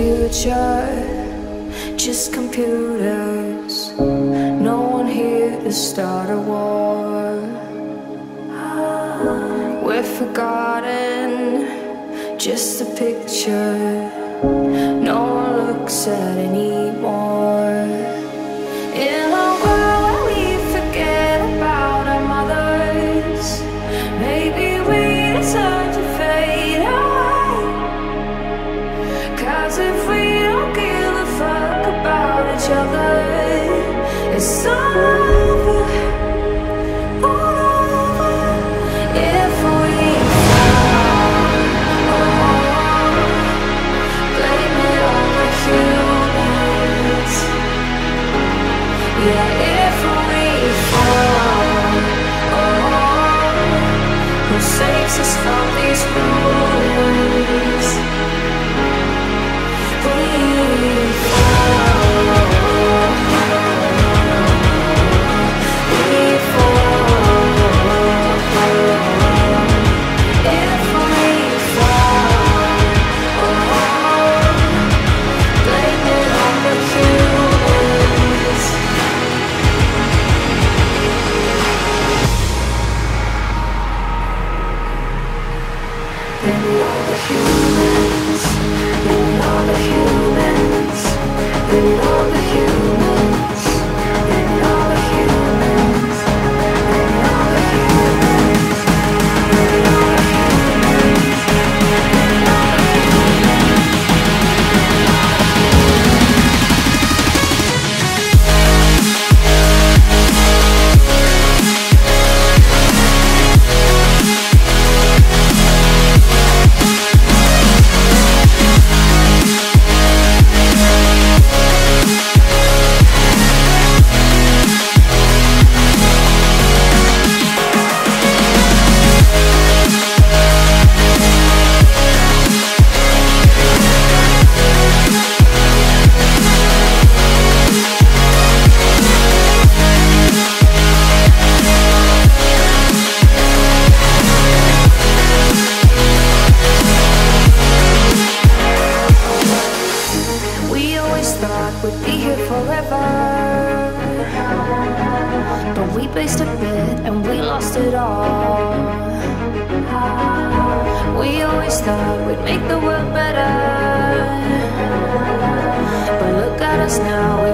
future, just computers. No one here to start a war. We're forgotten, just a picture. No one looks at anymore. About Humans, thought we'd be here forever. But we based a bit and we lost it all. We always thought we'd make the world better. But look at us now,